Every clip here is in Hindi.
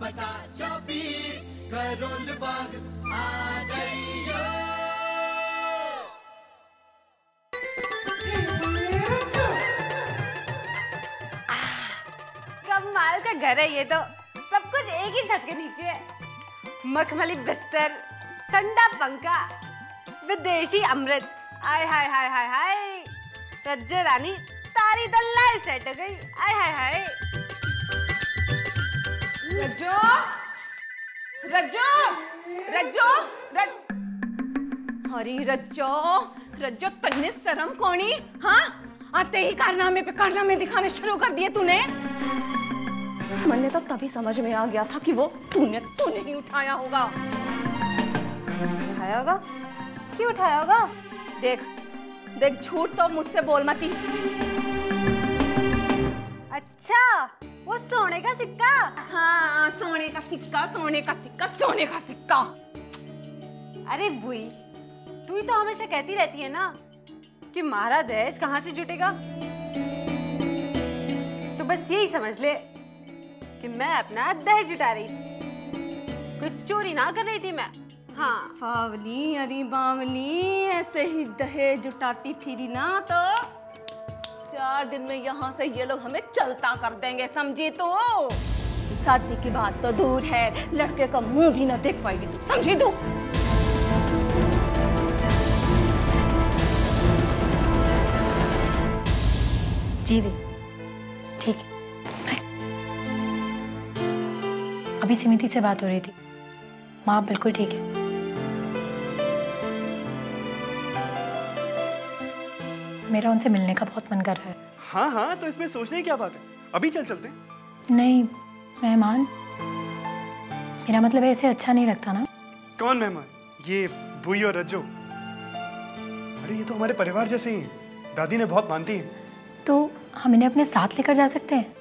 पटा चौबीस करोल बाग आ जाइयो। कमाल का घर है ये तो। सब कुछ एक ही छत के नीचे है। मखमली बिस्तर, ठंडा पंखा, विदेशी अमृत। आय हाय हाय हाय हाय। रज्जो रानी, तारी तो लाइफ सेट हो गई। आय हाय हाय। रज्जो रज्जो रज्जो, रज अरे रज्जो रज्जो तन्ने शर्म कोनी हाँ? आते ही कारनामे पे कारनामे दिखाने शुरू कर दिए तूने। मैंने तो तभी समझ में आ गया था कि वो तूने तूने ही उठाया होगा। उठाया होगा? क्यों उठाया होगा? देख देख, झूठ तो मुझसे बोल मती अच्छा वो सोने का सिक्का। हाँ सोने का सिक्का सोने का सिक्का सोने का सिक्का। अरे बुई तू ही तो हमेशा कहती रहती है ना कि मारा दहेज कहाँ से जुटेगा? तो बस यही समझ ले कि मैं अपना दहेज जुटा रही थी। कोई चोरी ना कर रही थी मैं। हाँ। बावली अरे बावली ऐसे ही दहेज जुटाती फिरी ना तो। चार दिन में यहाँ से ये लोग हमें चलता कर देंगे, समझी तो? शादी की बात तो दूर है, लड़के का मुँह भी ना देख पाएगी समझी तू? जी दी, ठीक अभी समिति से बात हो रही थी। माँ, बिल्कुल ठीक है। मेरा उनसे मिलने का बहुत मन कर रहा है। हाँ हाँ तो इसमें सोचने की क्या बात है? अभी चल चलते नहीं मेहमान। मेरा मतलब ऐसे अच्छा नहीं लगता ना। कौन मेहमान? ये भूई और रज्जो। अरे ये तो हमारे परिवार जैसे ही हैं। दादी ने बहुत मानती है। तो हम इन्हें अपने साथ लेकर जा सकते हैं?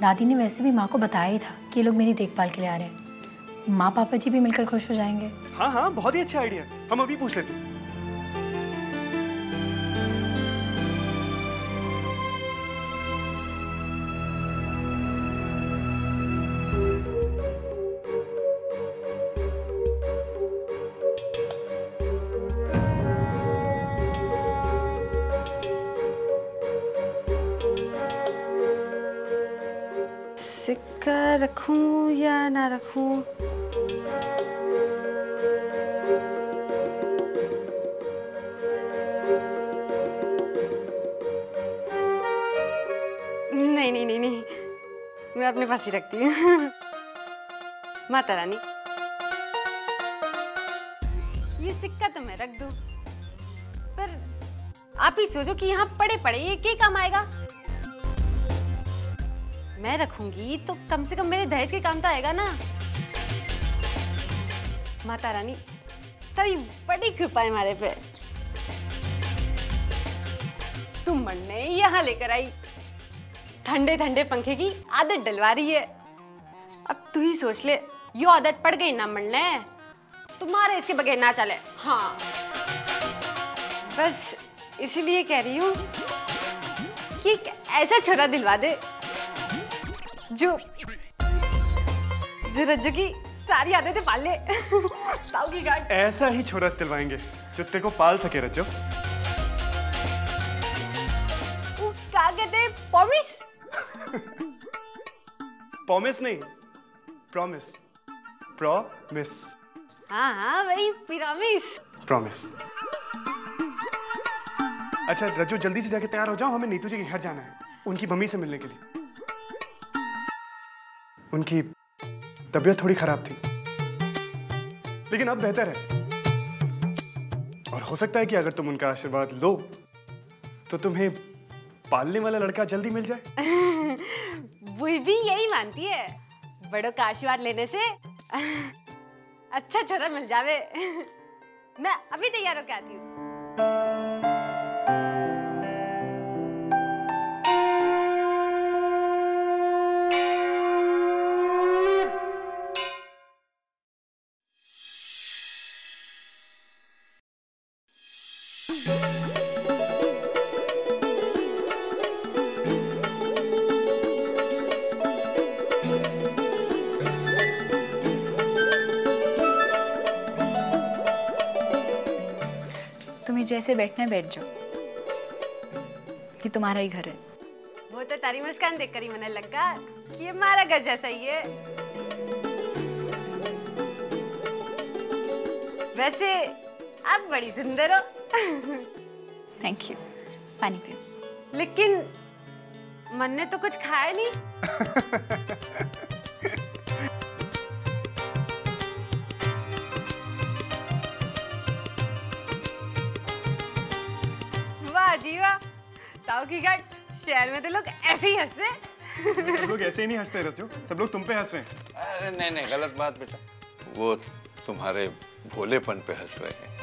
दादी ने वैसे भी माँ को बताया ही था कि ये लोग मेरी देखभाल के लिए आ रहे हैं। माँ पापा जी भी मिलकर खुश हो जाएँगे। हाँ हाँ बहुत ही अच्छा आइडिया। हम अभी पूछ लेते हैं। रखूँ या ना रखूँ? नहीं नहीं नहीं नहीं। मैं अपने पास ही रखती हूँ। माता रानी। ये सिक्का तो मैं रख दूँ। पर आप ही सोचो कि यहाँ पड़े पड़े ये क्या काम आएगा? मैं रखूँगी तो कम से कम मेरे दहेज के काम तो आएगा ना। माता रानी, तेरी बड़ी कृपा है हमारे पे। तुम मन ने यहाँ लेकर आई। ठंडे ठंडे पंखे की आदत डलवा रही है। अब तू ही सोच ले, यो आदत पड़ गई ना मरने। तुम्हारे इसके बगैर ना चले। हाँ। बस इसीलिए कह रही हूँ कि एक ऐसा छोरा दिलवा दे जो जो रज्जू की सारी आदतें पाल ले। की गार्ड ऐसा ही छोरा तिलवाएँगे जो तेरे को पाल सके रज्जो। क्या कहते पॉमिस प्रॉमिस नहीं प्रॉमिस प्रॉमिस हाँ हाँ वही पिरामिस प्रॉमिस अच्छा रज्जो जल्दी से जाके तैयार हो जाओ हमें नीतू जी के घर जाना है उनकी मम्मी से मिलने के लिए। उनकी तबीयत थोड़ी खराब थी। लेकिन अब बेहतर है। और हो सकता है कि अगर तुम उनका आशीर्वाद लो तो तुम्हें पालने वाला लड़का जल्दी मिल जाए। वो भी यही मानती है। बड़ों का आशीर्वाद लेने से अच्छा छोरा मिल जावे। मैं अभी तैयार होकर आती हूँ। जैसे बैठना है बैठ जाओ। ये तुम्हारा ही घर है। वो तो तारी मुस्कान देख कर ही मैंने लगा कि ये हमारा घर जैसा ही है। वैसे आप बड़ी सुंदर हो। थैंक यू पानी पियो। लेकिन मन ने तो कुछ खाया नहीं। जी वाह ताऊ की घाट शहर में तो लोग ऐसे ही हँसते सब लोग ऐसे ही नहीं हँसते रजो सब लोग तुम पे हंस रहे हैं। अरे नहीं नहीं गलत बात बेटा। वो तुम्हारे भोलेपन पे हंस रहे हैं।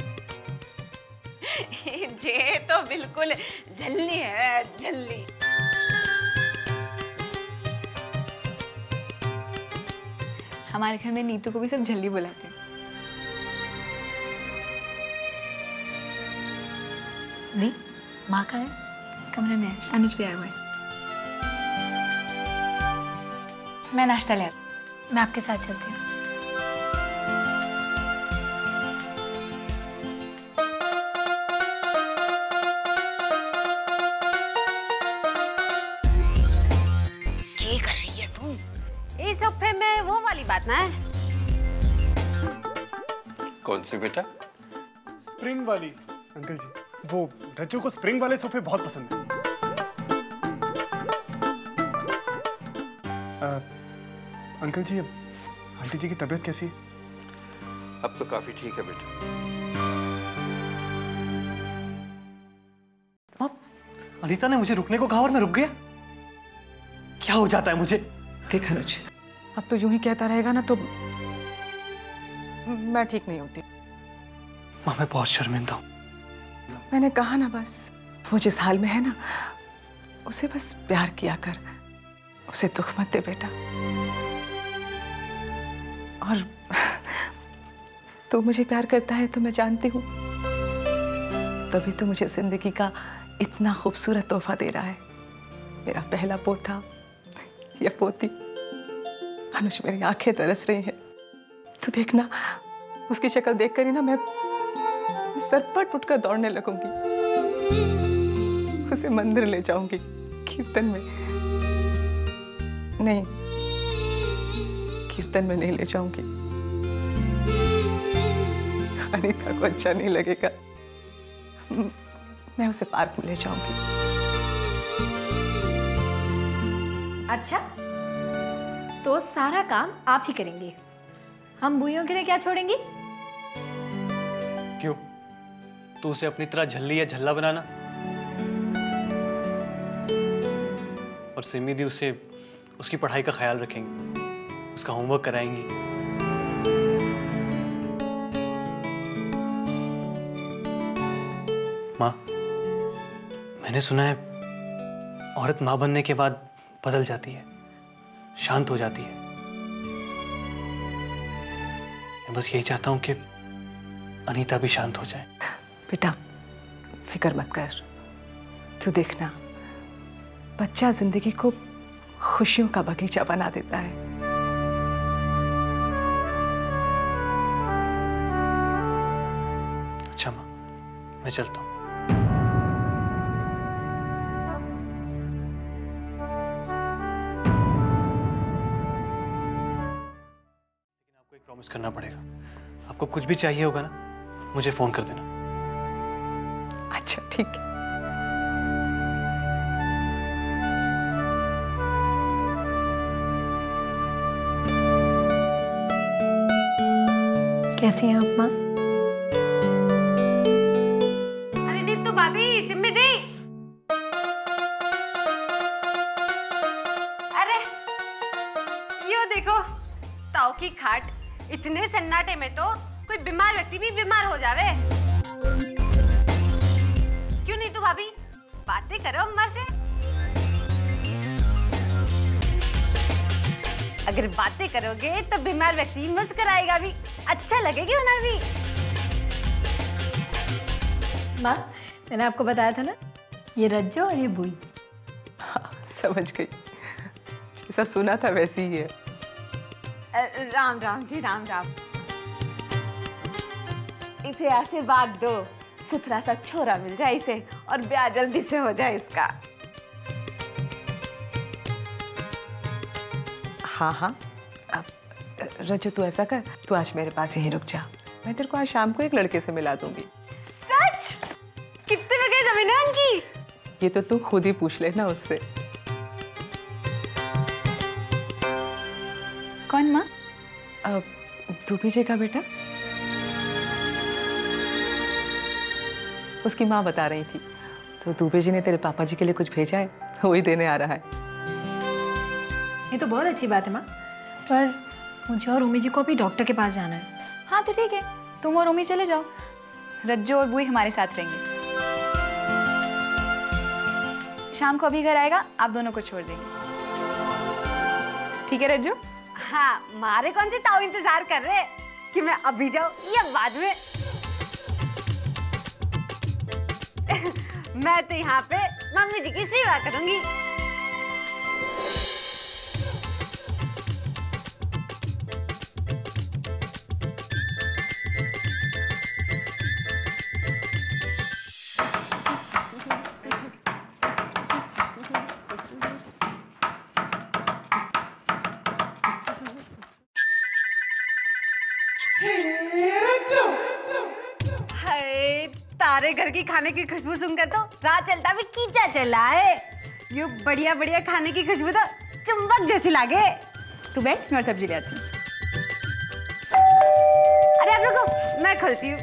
जे तो बिल्कुल झल्ली है झल्ली। हमारे घर में नीतू को भी सब झल्ली बुलाते हैं। नहीं माँ का है? कमरे में है। अनुज भी आया हुआ है मैं नाश्ता ले आती मैं आपके साथ चलती हूँ। ये कर रही है तू। ये सोफे में वो वाली बात ना है। कौन सी बेटा? स्प्रिंग वाली। अंकल जी वो रज्जू को स्प्रिंग वाले सोफे बहुत पसंद है। अंकल जी आंटी जी की तबीयत कैसी है? अब तो काफ़ी ठीक है बेटा। माँ, अनीता ने मुझे रुकने को कहा और मैं रुक गया। क्या हो जाता है मुझे? देख अनुज अब तो यूँ ही कहता रहेगा ना तो मैं ठीक नहीं होती। मैं बहुत शर्मिंदा हूँ। मैंने कहा ना बस, वो जिस हाल में है ना, उसे बस प्यार किया कर, उसे दुख मत दे बेटा। और तू मुझे प्यार करता है तो मैं जानती हूँ। तभी तो मुझे ज़िंदगी का इतना खूबसूरत तोहफा दे रहा है। मेरा पहला पोता या पोती, अनुज मेरी आँखें तरस रही हैं। तू देखना, उसकी शक्ल देखकर ही ना मैं सरपट उठकर दौड़ने लगूँगी। उसे मंदिर ले जाऊँगी, कीर्तन में। नहीं, कीर्तन में नहीं ले जाऊँगी। अनिता को अच्छा नहीं लगेगा। मैं उसे पार्क में ले जाऊँगी। अच्छा तो सारा काम आप ही करेंगे। हम बुइयों के लिए क्या छोड़ेंगी? तो उसे अपनी तरह झल्ली या झल्ला बनाना। और सिमी दी उसे, उसकी पढ़ाई का ख्याल रखेंगी। उसका होमवर्क कराएँगी। माँ, मैंने सुना है, औरत माँ बनने के बाद बदल जाती है। शांत हो जाती है। मैं बस यही चाहता हूँ कि अनीता भी शांत हो जाए। बेटा, फ़िक्र मत कर। तू देखना, बच्चा ज़िंदगी को खुशियों का बगीचा बना देता है। अच्छा माँ, मैं चलता हूँ। लेकिन आपको एक प्रॉमिस करना पड़ेगा। आपको कुछ भी चाहिए होगा ना, मुझे फ़ोन कर देना। अच्छा ठीक है। कैसी हैं आप, माँ? अरे, देख तो भाभी सिम्मी देख अरे, यो देखो, ताऊ की खाट, इतने सन्नाटे में तो कोई बीमार व्यक्ति भी बीमार हो जावे। बातें करो अम्मा से अगर बातें करोगे तो बीमार व्यक्ति मुस्कुराएगा भी। अच्छा लगेगा उन्हें भी। माँ मैंने आपको बताया था ना ये रज्जो और ये बुई। हाँ, समझ गई। जैसा सुना था वैसी ही है। राम राम जी राम राम। इसे आशीर्वाद दो। सुथरा सा छोरा मिल जाए इसे और ब्याह जल्दी से हो जाए इसका। हाँ हाँ। अब रजो तू ऐसा कर तू आज मेरे पास यहीं रुक जा। मैं तेरे को आज शाम को एक लड़के से मिला दूँगी। सच? कितने में गई ज़मीन उनकी? ये तो तू खुद ही पूछ लेना उससे। कौन माँ? धूपी का बेटा। उसकी माँ बता रही थी। तो दुबे जी ने तेरे पापा जी के लिए कुछ भेजा है? वही देने आ रहा है। ये तो बहुत अच्छी बात है माँ। पर मुझे और उमी जी को अभी डॉक्टर के पास जाना है। हाँ तो ठीक है। तुम और उमी चले जाओ। रज्जो और बुई हमारे साथ रहेंगे। शाम को अभी घर आएगा आप दोनों को छोड़ देंगे। ठीक है रज्जू? हाँ मारे कौन से ताऊ इंतज़ार कर रहे हैं कि मैं अभी जाऊँ या बाद में? मैं तो यहाँ पे मम्मी जी की सेवा करूँगी। तारे घर की खाने की खुशबू सुनकर तो रात चलता भी कीचा चला है। ये बढ़िया बढ़िया खाने की खुशबू तो चुंबक जैसी लागे तू बैठ, मैं सब्ज़ी ले आती अरे आप रुको मैं खोलती हूँ।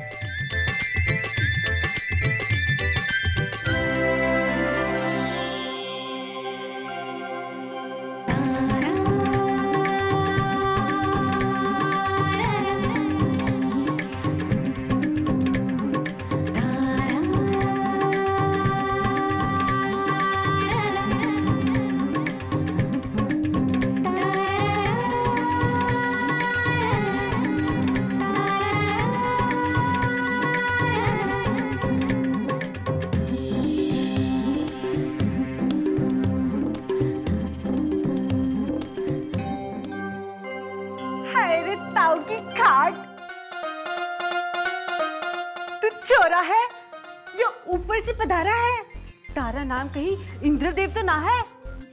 इंद्रदेव तो ना है।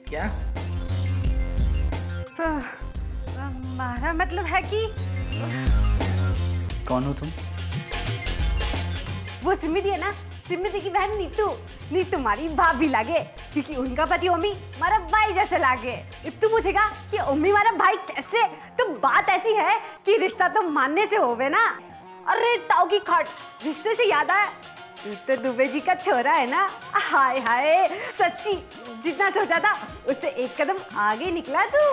क्या? हमारा मतलब है कि कौन हो तुम? वो सिमिदी है ना? सिमिदी की बहन नीतू। नीतू हमारी भाभी लागे क्योंकि उनका पति ओमी हमारा भाई जैसे लागे। अब तू पूछेगा कि ओमी हमारा भाई कैसे तो बात ऐसी है कि रिश्ता तो मानने से होवे ना। अरे ताऊ की खट रिश्ते से याद आया? तू तो दुबे जी का छोरा है ना? हाय हाय, सच्ची, जितना सोचा था उससे एक कदम आगे निकला तू।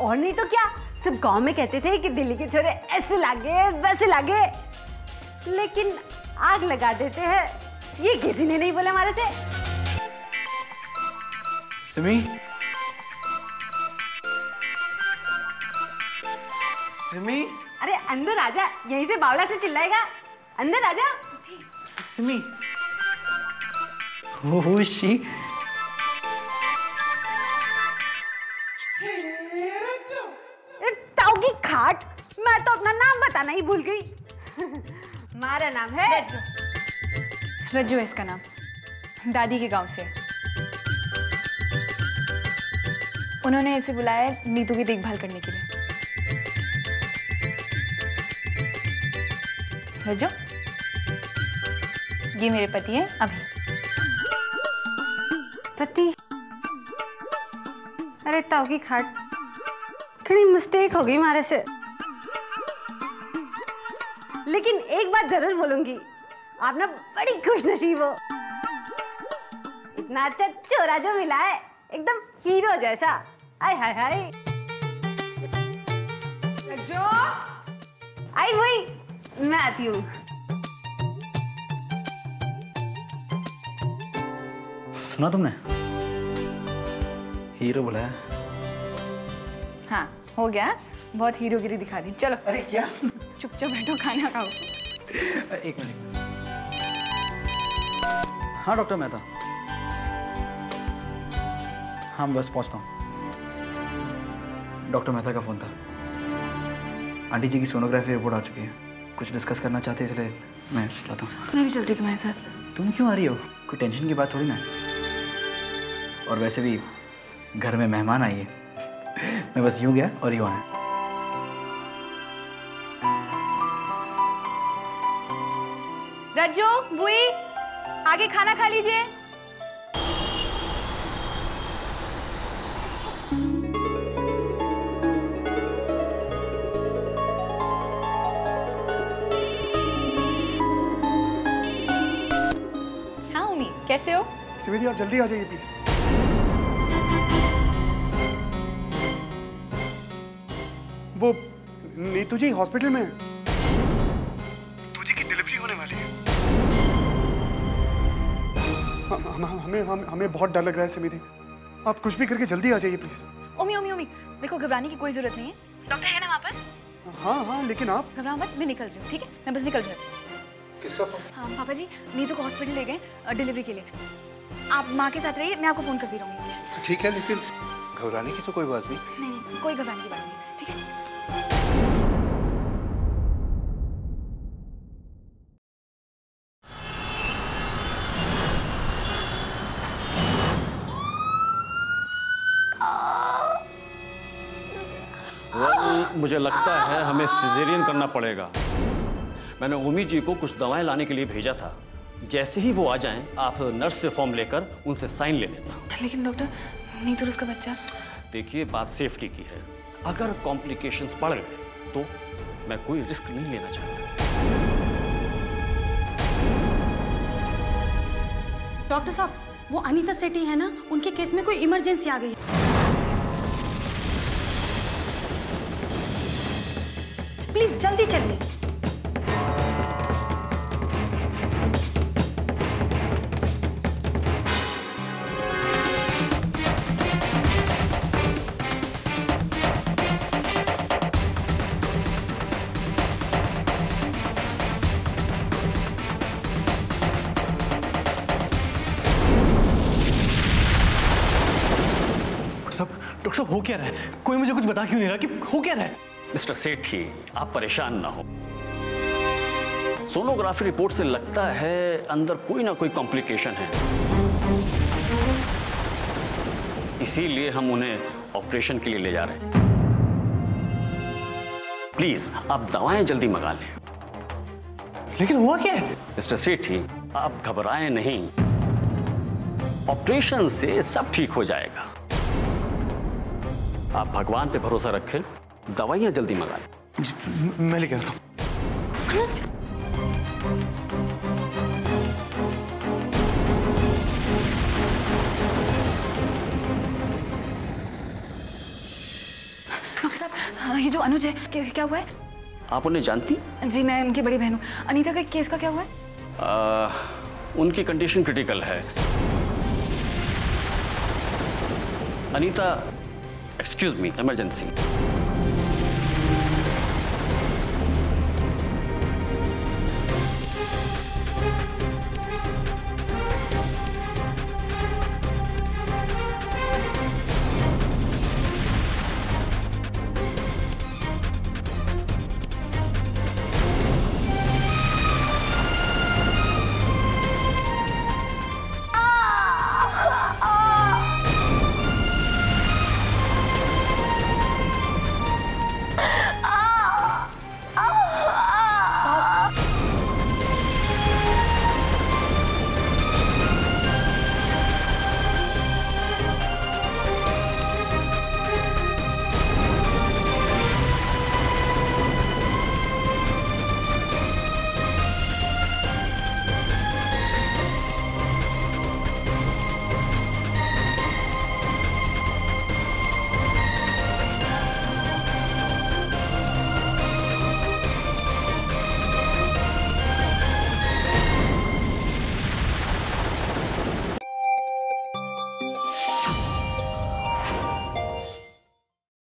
और नहीं तो क्या, सब गाँव में कहते थे कि दिल्ली के छोरे ऐसे लागे, वैसे लागे। लेकिन आग लगा देते हैं। ये किसी ने नहीं बोला हमारे से? सिमी? सिमी? अरे अंदर आजा यहीं से बावला से चिल्लाएगा। अंदर आजा सिमी she? की खाट। मैं तो अपना नाम बताना ही भूल गई। हमारा नाम है। रज्जो। है इसका नाम। दादी के गाँव से। उन्होंने ऐसे बुलाया नीतू की देखभाल करने के लिए। रज्जो ये मेरे पति हैं अभी। पति? अरे ताऊ की खाट। कहीं मिस्टेक हो गई हमारे से। लेकिन एक बात ज़रूर बोलूँगी। आप ना बड़ी खुश नसीब हो। इतना अच्छा छोरा जो मिला है एकदम हीरो जैसा। आय हाय हाय। रज्जो आई वही मैं आती हूँ। सुना तुमने? हीरो बुलाया हाँ। हो गया। बहुत हीरोगिरी दिखा दी। चलो। अरे क्या? चुपचाप बैठो खाना खाओ। एक मिनट। हाँ डॉक्टर मेहता हाँ बस पहुँचता हूँ। डॉक्टर मेहता का फ़ोन था। आंटी जी की सोनोग्राफी रिपोर्ट आ चुकी है। कुछ डिस्कस करना चाहते हैं इसलिए मैं चाहता हूँ। मैं भी चलती तुम्हारे साथ। तुम क्यों आ रही हो? कोई टेंशन की बात थोड़ी ना। और वैसे भी घर में मेहमान आई है। मैं बस यूँ गया और यूँ आया। रज्जो बुई आगे खाना खा लीजिए। कैसे हो? सिमी आप जल्दी आ जाइए प्लीज़ वो नीतू जी हॉस्पिटल में है। तुझी की डिलीवरी होने वाली है। हम- हम- हमें हम, हमें बहुत डर लग रहा है सिमी दी आप कुछ भी करके जल्दी आ जाइए प्लीज़ ओमी ओमी ओमी देखो घबराने की कोई ज़रूरत नहीं है। डॉक्टर है ना वहाँ पर? हाँ हाँ लेकिन आप? घबराओ मत मैं निकल रही हूँ ठीक है? मैं बस निकल रही हूँ। किसका फ़ोन हाँ पापा जी नीतू को हॉस्पिटल ले गए डिलीवरी के लिए। आप माँ के साथ रहिए मैं आपको फ़ोन करती रहूँगी। तो ठीक है लेकिन घबराने की तो कोई बात नहीं। नहीं नहीं कोई घबराने की बात नहीं ठीक है? मुझे लगता है हमें सिजेरियन करना पड़ेगा। मैंने उमी जी को कुछ दवाएँ लाने के लिए भेजा था। जैसे ही वो आ जाएँ आप नर्स से फॉर्म लेकर उनसे साइन ले लेना। लेकिन डॉक्टर नीतू और उसका बच्चा? देखिए बात सेफ्टी की है। अगर कॉम्प्लिकेशंस पड़ गए तो मैं कोई रिस्क नहीं लेना चाहता। डॉक्टर साहब वो अनीता सेठी है ना? उनके केस में कोई इमरजेंसी आ गई है। प्लीज़ जल्दी चलिए। साहब हो क्या रहा है? कोई मुझे कुछ बता क्यों नहीं रहा कि हो क्या रहा है? मिस्टर सेठी आप परेशान ना हो। सोनोग्राफी रिपोर्ट से लगता है अंदर कोई ना कोई कॉम्प्लिकेशन है। इसीलिए हम उन्हें ऑपरेशन के लिए ले जा रहे हैं। प्लीज़ आप दवाएँ जल्दी मंगा लें। लेकिन हुआ क्या है? मिस्टर सेठी आप घबराएँ नहीं। ऑपरेशन से सब ठीक हो जाएगा। आप भगवान पे भरोसा रखें दवाइयाँ जल्दी मंगा लें। मैं लेके आता हूँ। डॉक्टर साहब हाँ, ये जो अनुज है क्या, क्या हुआ है? आप उन्हें जानती जी मैं उनकी बड़ी बहन हूँ। अनीता का केस का क्या हुआ है? आ, उनकी कंडीशन क्रिटिकल है। Anita excuse me emergency